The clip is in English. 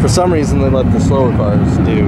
For some reason, they let the slower cars do.